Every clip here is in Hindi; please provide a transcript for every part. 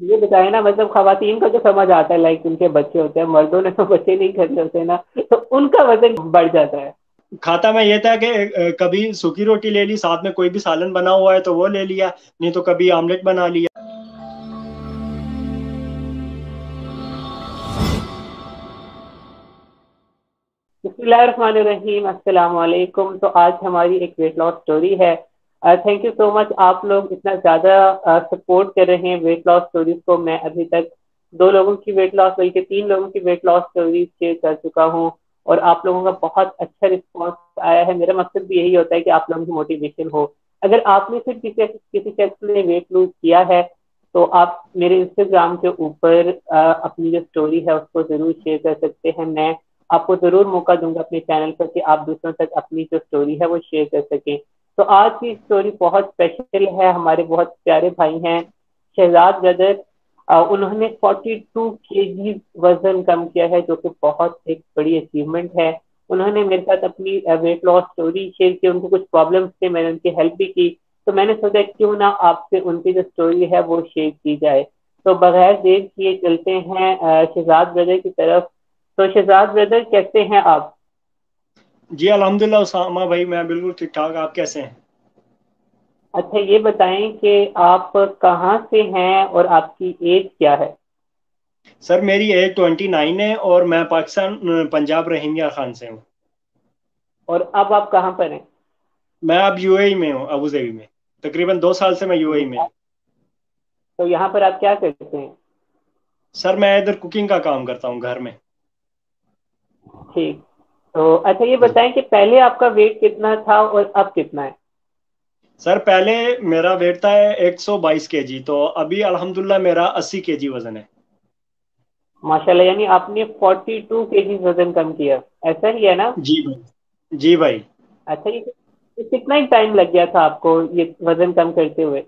ये बताए ना मतलब खवातीन का जो समझ आता है लाइक उनके बच्चे होते हैं मर्दों ने तो बच्चे नहीं करने होते ना तो उनका वज़न बढ़ जाता है। खाता में ये था कि कभी सूखी रोटी ले ली साथ में कोई भी सालन बना हुआ है तो वो ले लिया नहीं तो कभी आमलेट बना लिया। रहीम अस्सलाम वालेकुम तो आज हमारी एक वेट लॉस स्टोरी है। थैंक यू सो मच आप लोग इतना ज़्यादा सपोर्ट कर रहे हैं वेट लॉस स्टोरीज को। मैं अभी तक दो लोगों की वेट लॉस बल्कि तीन लोगों की वेट लॉस स्टोरीज शेयर कर चुका हूँ और आप लोगों का बहुत अच्छा रिस्पॉन्स आया है। मेरा मकसद भी यही होता है कि आप लोगों की मोटिवेशन हो। अगर आपने फिर किसी किसी शख्स ने वेट लूज किया है तो आप मेरे इंस्टाग्राम के ऊपर अपनी जो स्टोरी है उसको ज़रूर शेयर कर सकते हैं। मैं आपको ज़रूर मौका दूँगा अपने चैनल पर कि आप दूसरों तक अपनी जो स्टोरी है वो शेयर कर सकें। तो आज की स्टोरी बहुत स्पेशल है, हमारे बहुत प्यारे भाई हैं। शहजाद गदर उन्होंने 42 केजी वज़न कम किया है, जो कि बहुत एक बड़ी अचीवमेंट है। उन्होंने मेरे साथ अपनी वेट लॉस स्टोरी शेयर की, उनको कुछ प्रॉब्लम्स थे, मैंने उनकी हेल्प भी की। तो मैंने सोचा, क्यों ना आपसे उनकी जो स्टोरी है, वो शेयर की जाए। तो बगैर देर किए चलते हैं शहजाद ब्रदर की तरफ़। तो शहजाद ब्रदर कैसे हैं आप? जी अलहमदिल्ला उसामा भाई मैं बिल्कुल ठीक ठाक आप कैसे हैं? अच्छा ये बताएँ कि आप कहाँ से हैं और आपकी एज क्या है? सर मेरी एज ट्वेंटी नाइन है और मैं पाकिस्तान पंजाब रहीमिया खान से हूँ। और अब आप कहाँ पर हैं? मैं अब यूएई में हूँ अबू जबी में। तकरीबन दो साल से मैं यूएई में हूँ। तो यहाँ पर आप क्या करते हैं? सर मैं इधर कुकिंग का काम करता हूँ घर में। ठीक। तो अच्छा ये बताएँ कि पहले आपका वेट कितना था और अब कितना है? सर पहले मेरा वेट था एक सौ बाईस के जी तो अभी अल्हम्दुलिल्लाह मेरा अस्सी के जी वज़न है। माशाल्लाह यानी आपने फोर्टी टू के जी वज़न कम किया। ऐसा ही है ना? जी भाई जी भाई। अच्छा ये कितना ही टाइम लग गया था आपको ये वज़न कम करते हुए?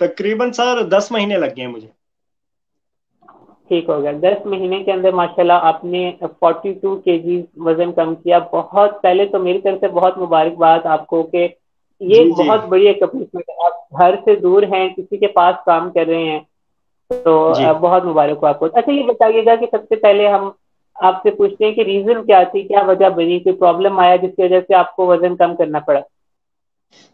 तकरीबन सर दस महीने लग गए मुझे। ठीक हो गया। दस महीने के अंदर माशाल्लाह आपने 42 टू के जी वज़न कम किया। बहुत पहले तो मेरी तरफ़ से बहुत मुबारकबाद आपको कि ये जी, बहुत बड़ी एक अप्लीसमेंट है। आप घर से दूर हैं किसी के पास काम कर रहे हैं तो बहुत मुबारक हो आपको। अच्छा ये बताइएगा कि सबसे पहले हम आपसे पूछते हैं कि रीजन क्या थी क्या वजह बनी कोई प्रॉब्लम आया जिसकी वजह से आपको वज़न कम करना पड़ा?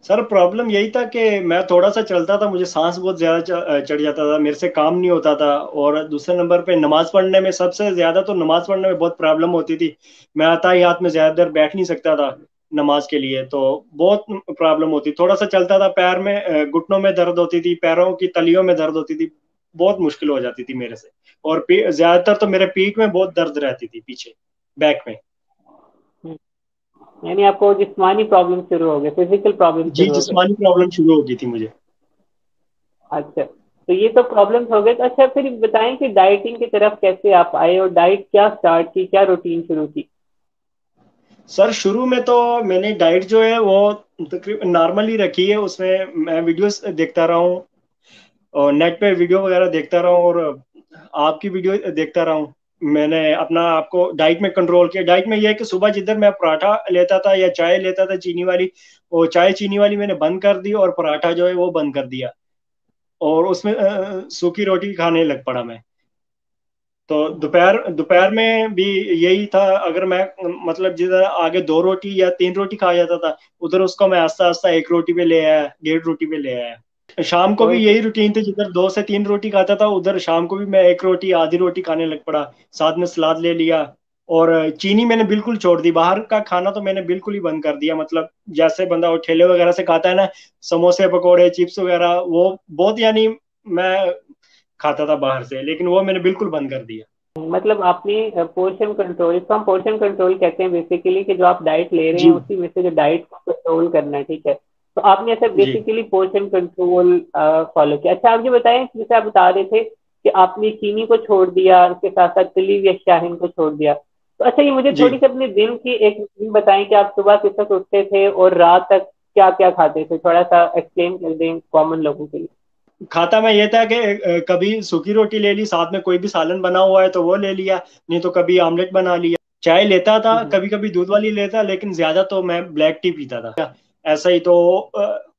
सर प्रॉब्लम यही था कि मैं थोड़ा सा चलता था, मुझे सांस बहुत ज़्यादा चढ़ जाता था, मेरे से काम नहीं होता था और दूसरे नंबर पे नमाज़ पढ़ने में सबसे ज़्यादा तो नमाज़ पढ़ने में बहुत प्रॉब्लम होती थी। मैं आता ही हाथ में ज़्यादा देर बैठ नहीं सकता था नमाज़ के लिए तो बहुत प्रॉब्लम होती। थोड़ा सा चलता था, पैर में घुटनों में दर्द होती थी, पैरों की तलियों में दर्द होती थी, बहुत मुश्किल हो जाती थी मेरे से। और ज़्यादातर तो मेरे पीठ में बहुत दर्द रहती थी पीछे, बैक में। यानी आपको जिस्मानी प्रॉब्लम शुरू हो गई फ़िज़िकल प्रॉब्लम जी जिस्मानी प्रॉब्लम शुरू हो गई थी मुझे। अच्छा तो ये तो प्रॉब्लम हो गए। तो अच्छा फिर बताएँ कि डाइटिंग की तरफ़ कैसे आप आए और डाइट क्या स्टार्ट की क्या रूटीन शुरू की? सर शुरू में तो मैंने डाइट जो है वो तकरीबन नॉर्मली रखी है। उसमें मैं वीडियोस देखता रहा हूँ और नेट पे वीडियो वगैरह देखता रहा हूँ और आपकी वीडियो देखता रहा हूँ। मैंने अपना आपको डाइट में कंट्रोल किया। डाइट में यह है कि सुबह जिधर मैं पराठा लेता था या चाय लेता था चीनी वाली, वो चाय चीनी वाली मैंने बंद कर दी और पराठा जो है वो बंद कर दिया। और उसमें सूखी रोटी खाने लग पड़ा मैं। तो दोपहर दोपहर में भी यही था। अगर मैं मतलब जिधर आगे दो रोटी या तीन रोटी खा जाता था, उधर उसको मैं आस्ता आस्ता एक रोटी पे ले आया, डेढ़ रोटी पे ले आया। शाम को भी यही रूटीन थी जिधर दो से तीन रोटी खाता था उधर शाम को भी मैं एक रोटी आधी रोटी खाने लग पड़ा। साथ में सलाद ले लिया। और चीनी मैंने बिल्कुल छोड़ दी। बाहर का खाना तो मैंने बिल्कुल ही बंद कर दिया। मतलब जैसे बंदा वो ठेले वगैरह से खाता है ना समोसे पकौड़े चिप्स वगैरह वो बहुत यानी मैं खाता था बाहर से लेकिन वो मैंने बिल्कुल बंद कर दिया। मतलब आपने पोर्शन कंट्रोल इसको हम पोर्शन कंट्रोल कहते हैं बेसिकली कि जो आप डाइट ले रहे हैं उसी में से जो डाइट को कंट्रोल करना है ठीक है? तो आपने ऐसा बेसिकली पोर्शन कंट्रोल फॉलो किया। अच्छा आप ये बताएँ जैसे आप बता रहे थे कि आपने चीनी को छोड़ दिया उसके साथ साथ तली या शाहीन को छोड़ दिया। तो अच्छा ये मुझे थोड़ी सी अपने दिन की एक रूटीन बताएँ कि आप सुबह किस तक उठते थे और रात तक क्या क्या खाते थे? थोड़ा सा एक्सप्लेन कर दें कॉमन लोगों के लिए। खाता मैं ये था कि कभी सूखी रोटी ले ली साथ में कोई भी सालन बना हुआ है तो वो ले लिया नहीं तो कभी आमलेट बना लिया। चाय लेता था हम्म। कभी कभी दूध वाली लेता लेकिन ज़्यादा तो मैं ब्लैक टी पीता था। ऐसा ही तो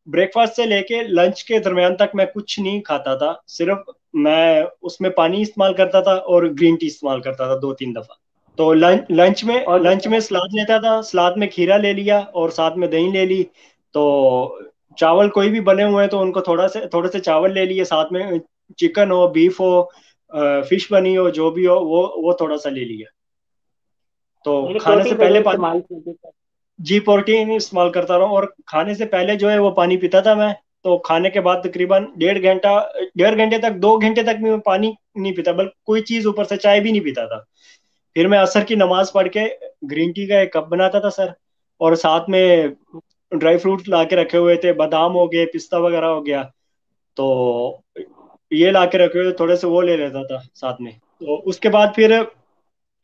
ब्रेकफास्ट से लेके लंच के दरमियान तक मैं कुछ नहीं खाता था। सिर्फ़ मैं उसमें पानी इस्तेमाल करता था और ग्रीन टी इस्तेमाल करता था दो तीन दफ़ा। तो लंच लंच में और लंच में सलाद लेता था सलाद में खीरा ले लिया और साथ में दही ले ली। तो चावल कोई भी बने हुए हैं तो उनको थोड़ा से थोड़े से चावल ले लिए साथ में चिकन हो बीफ हो फ़िश बनी हो जो भी हो वो वो थोड़ा सा ले लिया। तो खाने से पहले पानी जी प्रोटीन इस्तेमाल करता रहा और खाने से पहले जो है, वो पानी पीता था मैं। तो खाने के बाद तकरीबन डेढ़ घंटा, डेढ़ घंटे तक, दो घंटे तक भी मैं पानी नहीं पीता, बल्कि कोई चीज़ ऊपर से चाय भी नहीं पीता था। फिर मैं असर की नमाज़ पढ़ के ग्रीन टी का एक कप बनाता था सर। और साथ में ड्राई फ्रूट ला के रखे हुए थे, बादाम हो गए, पिस्ता वगैरह हो गया। तो ये ला के रखे हुए थोड़े से वो ले लेता था साथ में। तो उसके बाद फिर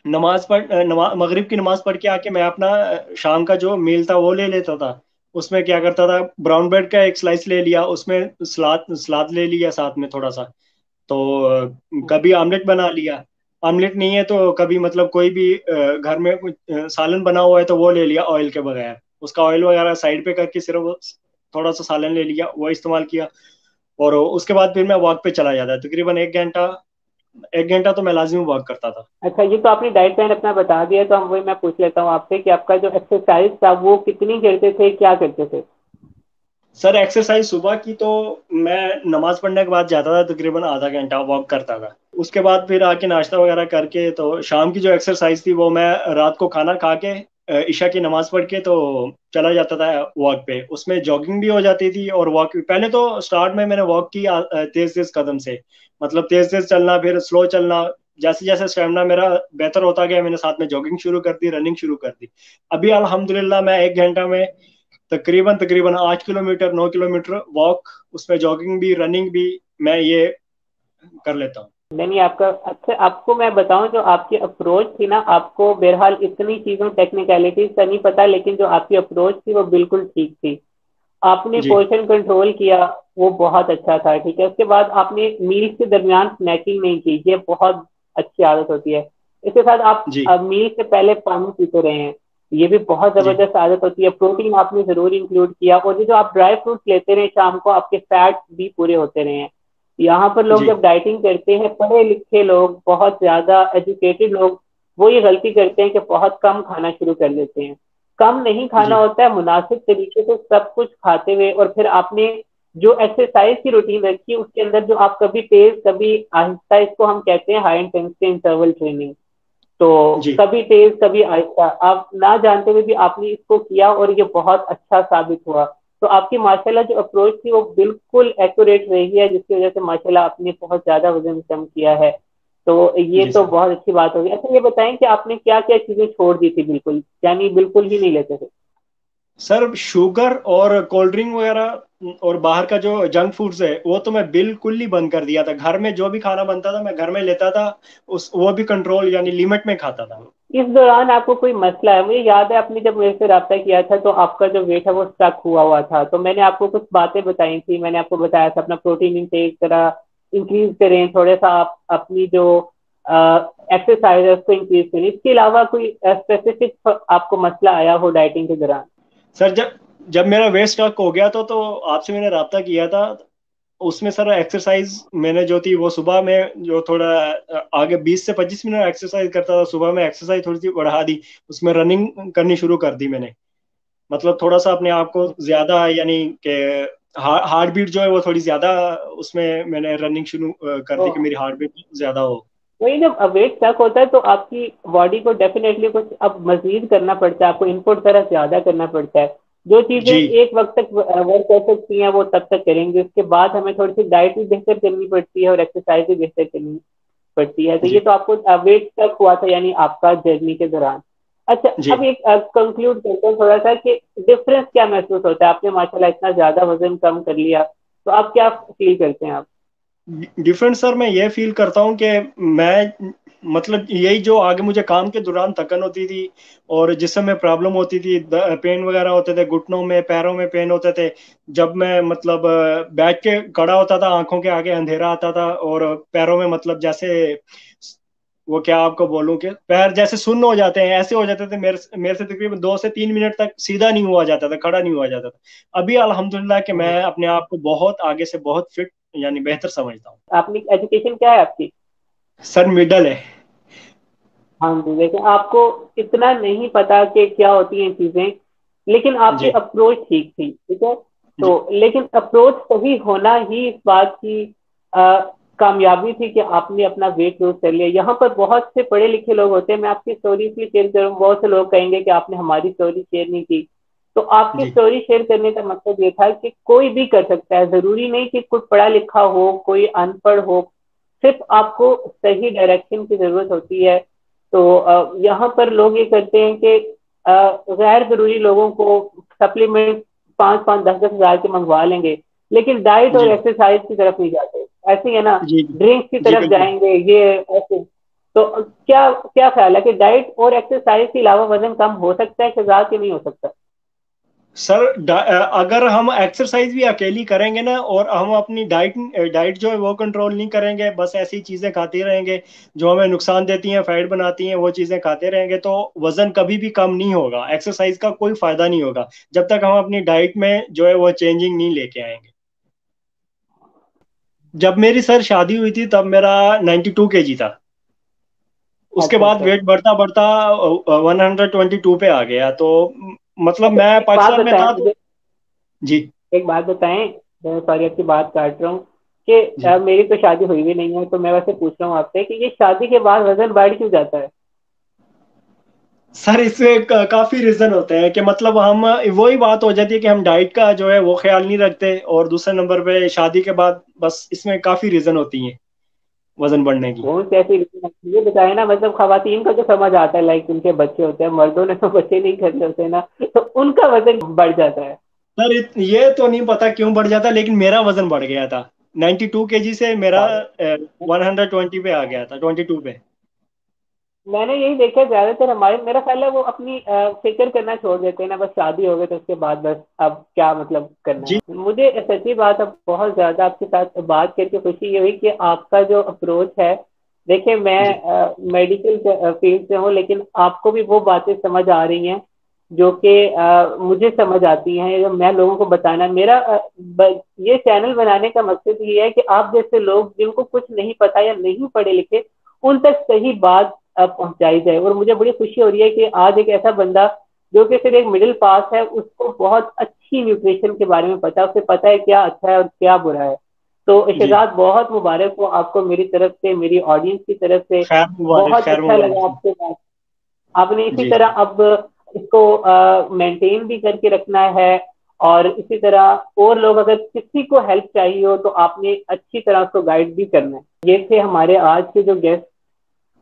नमाज़ पढ़ नमा, मगरिब की नमाज़ पढ़ के आके मैं अपना शाम का जो मील था वो ले लेता था। उसमें क्या करता था ब्राउन ब्रेड का एक स्लाइस ले लिया उसमें सलाद सलाद ले लिया साथ में थोड़ा सा। तो कभी आमलेट बना लिया। आमलेट नहीं है तो कभी मतलब कोई भी घर में सालन बना हुआ है तो वो ले लिया ऑयल के बगैर। उसका ऑयल वगैरह साइड पे करके सिर्फ़ थोड़ा सा सालन ले लिया वो इस्तेमाल किया। और उसके बाद फिर मैं वॉक पे चला जाता। है तकरीबन एक घंटा एक घंटा तो मैं लाजिमी वॉक करता था। अच्छा ये तो आपने डाइट प्लान अपना बता दिया तो हम वही मैं पूछ लेता हूँ आपसे कि आपका जो एक्सरसाइज था वो कितनी करते थे क्या करते थे? सर एक्सरसाइज सुबह की तो मैं नमाज़ पढ़ने के बाद जाता था तकरीबन आधा घंटा वॉक करता था। उसके बाद फिर आके नाश्ता वगैरह करके तो शाम की जो एक्सरसाइज थी वो मैं रात को खाना खा के ईशा की नमाज़ पढ़ के तो चला जाता था वॉक पे। उसमें जॉगिंग भी हो जाती थी और वॉक पहले तो स्टार्ट में मैंने वॉक की तेज तेज कदम से। मतलब तेज तेज चलना, फिर स्लो चलना जैसे जैसे स्टेमिना मेरा बेहतर होता गया, मैंने साथ में जॉगिंग शुरू कर दी रनिंग शुरू कर दी। अभी अल्हम्दुलिल्लाह मैं एक घंटा में तकरीबन तकरीबन आठ किलोमीटर, नौ किलोमीटर वॉक उसमें जॉगिंग भी रनिंग भी मैं ये कर लेता हूँ। नहीं आपका अच्छा आपको मैं बताऊँ जो आपकी अप्रोच थी ना आपको बहरहाल इतनी चीज़ों टेक्निकलिटीज का नहीं पता लेकिन जो आपकी अप्रोच थी वो बिल्कुल ठीक थी। आपने पोर्शन कंट्रोल किया वो बहुत अच्छा था ठीक है? उसके बाद आपने मील के दरमियान स्नैकिंग नहीं की ये बहुत अच्छी आदत होती है। इसके साथ आप मील से पहले पानी पीते रहे हैं ये भी बहुत ज़बरदस्त आदत होती है। प्रोटीन आपने ज़रूर इंक्लूड किया और ये जो आप ड्राई फ्रूट लेते रहे शाम को आपके फैट भी पूरे होते रहे हैं। यहाँ पर लोग जब डाइटिंग करते हैं पढ़े लिखे लोग बहुत ज़्यादा एजुकेटेड लोग वो ये गलती करते हैं कि बहुत कम खाना शुरू कर देते हैं। कम नहीं खाना होता है मुनासिब तरीके से सब कुछ खाते हुए और फिर आपने जो एक्सरसाइज की रूटीन रखी है उसके अंदर जो आप कभी तेज कभी आहिस्ता इसको हम कहते हैं हाई इंटेंसिटी इंटरवल ट्रेनिंग तो कभी तेज कभी आहिस्ता। आप ना जानते हुए भी आपने इसको किया और ये बहुत अच्छा साबित हुआ। तो आपकी माशाल्लाह जो अप्रोच थी वो बिल्कुल एक्यूरेट रही है जिसकी वजह से माशाल्लाह आपने बहुत ज़्यादा वज़न कम किया है। तो ये तो बहुत अच्छी बात होगी। अच्छा ये बताएँ कि आपने क्या क्या चीज़ें छोड़ दी थी बिल्कुल? यानी बिल्कुल ही नहीं लेते थे। सर शुगर और कोल्ड ड्रिंक वगैरह और बाहर का जो जंक फूड्स है वो तो मैं बिल्कुल ही बंद कर दिया था। घर में जो भी खाना बनता था मैं घर में लेता था उस वो भी कंट्रोल यानी लिमिट में खाता था। इस दौरान आपको कोई मसला है? मुझे याद है आपने जब मेरे से रब्ता किया था तो आपका जो वेट है वो स्टक हुआ हुआ था। तो मैंने आपको कुछ बातें बताई थी। मैंने आपको बताया था अपना प्रोटीन इंटेक तरह इंक्रीज करें थोड़ा सा आप अपनी जो एक्सरसाइज है उसको इंक्रीज करें। इसके अलावा कोई स्पेसिफिक आपको मसला आया हो डाइटिंग के दौरान? सर जब जब मेरा वेट स्टॉक हो गया तो तो आपसे मैंने रब्ता किया था। उसमें सर एक्सरसाइज मैंने जो थी वो सुबह में जो थोड़ा आगे 20 से 25 मिनट एक्सरसाइज करता था सुबह में एक्सरसाइज थोड़ी सी बढ़ा दी। उसमें रनिंग करनी शुरू कर दी मैंने। मतलब थोड़ा सा अपने आप को ज़्यादा यानी कि हार्ट बीट जो है वो थोड़ी ज़्यादा उसमें मैंने रनिंग शुरू कर दी कि मेरी हार्ट बीट ज़्यादा हो। वही जब वेट स्टक होता है तो आपकी बॉडी को डेफिनेटली कुछ अब मजीद करना पड़ता है आपको इनपुट तरह ज़्यादा करना पड़ता है। जो चीज़ें एक वक्त तक वर्क कर सकती हैं वो तब तक करेंगे। उसके बाद हमें थोड़ी सी डाइट भी बेहतर करनी पड़ती है और एक्सरसाइज भी बेहतर करनी पड़ती है। तो ये तो आपको वेट तक हुआ था यानी आपका जर्नी के दौरान। अच्छा अब एक कंक्लूड करते हैं थोड़ा सा कि डिफरेंस क्या महसूस होता है? आपने माशाल्लाह इतना ज़्यादा वज़न कम कर लिया तो आप क्या फील करते हैं आप? डिफरेंट सर, मैं ये फील करता हूँ कि मैं मतलब यही जो आगे मुझे काम के दौरान थकन होती थी और जिस समय प्रॉब्लम होती थी पेन वगैरह होते थे, घुटनों में, पैरों में पेन होते थे, जब मैं मतलब बैठ के खड़ा होता था, आँखों के आगे अंधेरा आता था और पैरों में मतलब जैसे, वो क्या आपको बोलूँ कि पैर जैसे सुन्न हो जाते हैं, ऐसे हो जाते थे, मेरे मेरे से तकरीबन दो से तीन मिनट तक सीधा नहीं हुआ जाता था, खड़ा नहीं हुआ जाता था। अभी अल्हम्दुलिल्लाह कि मैं अपने आप को बहुत आगे से बहुत फिट यानी बेहतर समझता हूँ। आपकी एजुकेशन क्या है आपकी? सर मिडल है। हाँ जी लेकिन आपको इतना नहीं पता कि क्या होती हैं चीज़ें लेकिन आपकी अप्रोच ठीक थी ठीक है? तो लेकिन अप्रोच सही होना ही इस बात की आ, कामयाबी थी कि आपने अपना वेट लूज कर लिया। यहाँ पर बहुत से पढ़े लिखे लोग होते हैं मैं आपकी स्टोरी इसलिए शेयर करूँ बहुत से लोग कहेंगे कि आपने हमारी स्टोरी शेयर नहीं की। तो आपकी स्टोरी शेयर करने का मतलब ये था कि कोई भी कर सकता है। ज़रूरी नहीं कि कुछ पढ़ा लिखा हो कोई अनपढ़ हो सिर्फ़ आपको सही डायरेक्शन की ज़रूरत होती है। तो यहाँ पर लोग ये करते हैं कि गैर ज़रूरी लोगों को सप्लीमेंट पाँच पाँच दस दस हज़ार के मंगवा लेंगे लेकिन डाइट और एक्सरसाइज की तरफ़ नहीं जाते। ऐसे है ना ड्रिंक्स की तरफ़ जाएँगे ये ऐसे। तो क्या क्या ख्याल है कि डाइट और एक्सरसाइज के अलावा वज़न कम हो सकता है कि ज़्यादा नहीं हो सकता? सर अगर हम एक्सरसाइज भी अकेली करेंगे ना और हम अपनी डाइट डाइट जो है वो कंट्रोल नहीं करेंगे बस ऐसी चीज़ें खाते रहेंगे जो हमें नुकसान देती हैं फैट बनाती हैं वो चीज़ें खाते रहेंगे तो वज़न कभी भी कम नहीं होगा एक्सरसाइज का कोई फ़ायदा नहीं होगा जब तक हम अपनी डाइट में जो है वो चेंजिंग नहीं लेके आएँगे जब मेरी सर शादी हुई थी तब मेरा 92 केजी था उसके बाद वेट अच्छा। बढ़ता बढ़ता 122 पे आ गया तो मतलब मैं पाकिस्तान में था? तो जी। एक बात बताएँ सॉरी आपकी बात काट रहा हूँ कि मेरी तो शादी हुई भी नहीं है तो मैं वैसे पूछ रहा हूँ आपसे कि ये शादी के बाद वज़न बढ़ क्यों जाता है? सर इससे काफ़ी रीजन होते हैं कि मतलब हम वही बात हो जाती है कि हम डाइट का जो है वो ख्याल नहीं रखते और दूसरे नंबर पे शादी के बाद बस इसमें काफ़ी रीजन होती हैं। वज़न बढ़ने की। बहुत ऐसी ये बताए ना मतलब खातन का जो समझ आता है लाइक उनके बच्चे होते हैं मर्दों ने तो बच्चे नहीं करते होते ना तो उनका वज़न बढ़ जाता है। सर ये तो नहीं पता क्यों बढ़ जाता लेकिन मेरा वज़न बढ़ गया था। 92 केजी से मेरा वन हंड्रेड ट्वेंटी पे आ गया था 22 पे। मैंने यही देखा ज़्यादातर हमारे मेरा ख्याल है वो अपनी फ़िक्र करना छोड़ देते हैं ना बस शादी हो गई तो उसके बाद बस अब क्या मतलब करना है। मुझे सच्ची बात अब बहुत ज़्यादा आपके साथ बात करके खुशी ये हुई कि आपका जो अप्रोच है देखिए मैं मेडिकल फ़ील्ड से हूँ लेकिन आपको भी वो बातें समझ आ रही हैं जो कि मुझे समझ आती हैं जो मैं लोगों को बताना मेरा ये चैनल बनाने का मकसद ये है कि आप जैसे लोग जिनको कुछ नहीं पता या नहीं पढ़े लिखे उन तक सही बात पहुंचाई जाए। और मुझे बड़ी खुशी हो रही है कि आज एक ऐसा बंदा जो कि सिर्फ़ एक मिडिल पास है उसको बहुत अच्छी न्यूट्रिशन के बारे में पता है उसे पता है क्या अच्छा है और क्या बुरा है। तो शहजाद बहुत मुबारक हो आपको मेरी तरफ़ से मेरी ऑडियंस की तरफ़ से। बहुत अच्छा लगा आपके बात। आपने इसी तरह अब इसको मेंटेन भी करके रखना है और इसी तरह और लोग अगर किसी को हेल्प चाहिए हो तो आपने अच्छी तरह उसको गाइड भी करना है। ये थे हमारे आज के जो गेस्ट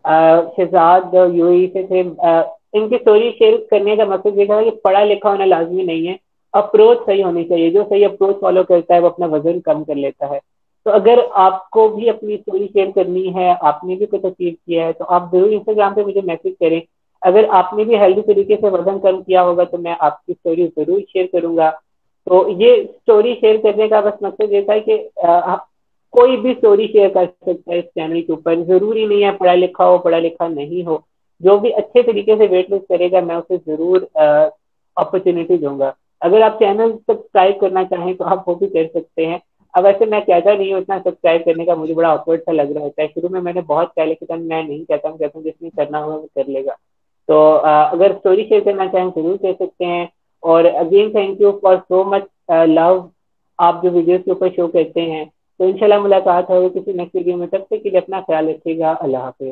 शहजाद यूई से थे इनकी स्टोरी शेयर करने का मकसद ये था कि पढ़ा लिखा होना लाजमी नहीं है। अप्रोच सही होनी चाहिए। जो सही अप्रोच फॉलो करता है, वो अपना वज़न कम कर लेता है। तो अगर आपको भी अपनी स्टोरी शेयर करनी है, आपने भी कुछ अचीव किया है तो आप ज़रूर इंस्टाग्राम पे मुझे मैसेज करें। अगर आपने भी हेल्दी तरीके से वज़न कम किया होगा तो मैं आपकी स्टोरी ज़रूर शेयर करूँगा। तो ये स्टोरी शेयर करने का बस मकसद ये था कि कोई भी स्टोरी शेयर कर सकता है इस चैनल के ऊपर। ज़रूरी नहीं है पढ़ा लिखा हो, पढ़ा लिखा नहीं हो। जो भी अच्छे तरीके से वेट लूज करेगा, मैं उसे ज़रूर अपॉर्चुनिटी दूँगा। अगर आप चैनल सब्सक्राइब करना चाहें तो आप वो भी कर सकते हैं। अब ऐसे मैं कहता नहीं हूँ, इतना सब्सक्राइब करने का मुझे बड़ा ऑकवर्ड सा लग रहा होता है। शुरू में मैंने बहुत पहले कि मैं नहीं कहता हूँ कहता हूँ जिसने करना होगा वो कर लेगा। तो अगर स्टोरी शेयर करना चाहें ज़रूर कर सकते हैं। और again thank you for so much love आप जो वीडियोस के ऊपर शो करते हैं। तो इंशाल्लाह मुलाकात होगी किसी नेक्स्ट वीडियो में तब तक के लिए अपना ख्याल रखिएगा। अल्लाह हाफिज।